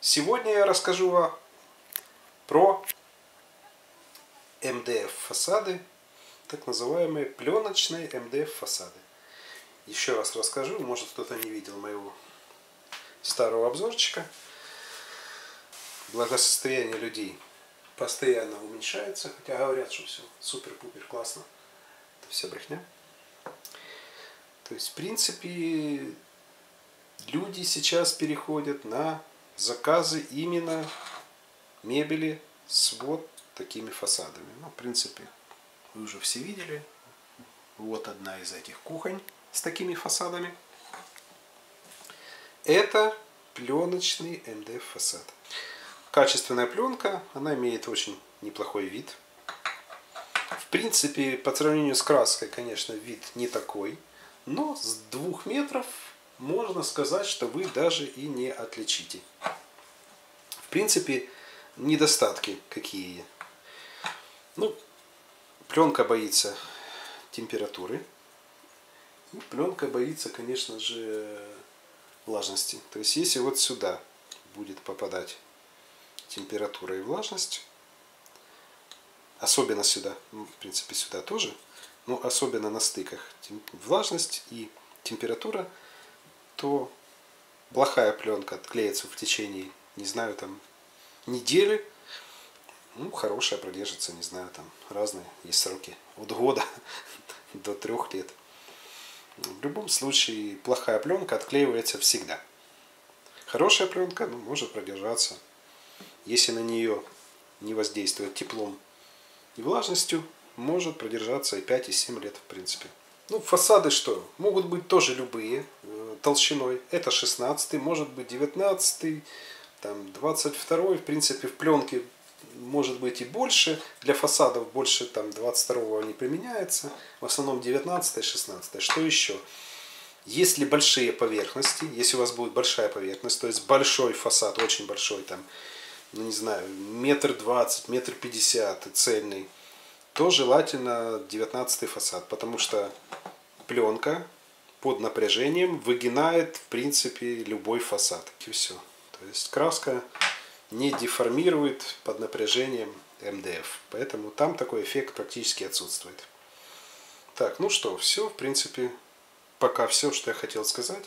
Сегодня я расскажу вам про МДФ фасады, так называемые пленочные МДФ фасады. Еще раз расскажу, может кто-то не видел моего старого обзорчика. Благосостояние людей постоянно уменьшается, хотя говорят, что все супер-пупер классно. Это все брехня. То есть, в принципе, люди сейчас переходят на заказы именно мебели с вот такими фасадами. Ну, в принципе, вы уже все видели. Вот одна из этих кухонь с такими фасадами. Это пленочный МДФ фасад. Качественная пленка, она имеет очень неплохой вид. В принципе, по сравнению с краской, конечно, вид не такой. Но с двух метров можно сказать, что вы даже и не отличите. В принципе, недостатки какие. Ну, пленка боится температуры. И пленка боится, конечно же, влажности. То есть, если вот сюда будет попадать температура и влажность, особенно сюда, ну, в принципе, сюда тоже, но особенно на стыках влажность и температура, то плохая пленка отклеится в течение, не знаю, там недели, ну, хорошая продержится, не знаю, там разные есть сроки, от года до трех лет. В любом случае, плохая пленка отклеивается всегда. Хорошая пленка ну, может продержаться, если на нее не воздействует теплом и влажностью, может продержаться и 5, и 7 лет, в принципе. Ну, фасады что? Могут быть тоже любые толщиной. Это 16, может быть 19, там 22, в принципе, в пленке может быть и больше. Для фасадов больше там 22 не применяется. В основном 19 16 Что еще? Если большие поверхности, если у вас будет большая поверхность, то есть большой фасад, очень большой, там, ну не знаю, метр двадцать, метр пятьдесят, цельный, то желательно 19 фасад, потому что пленка под напряжением выгинает в принципе любой фасад. И все. То есть краска не деформирует под напряжением МДФ. Поэтому там такой эффект практически отсутствует. Так, ну что, все, в принципе, пока все, что я хотел сказать.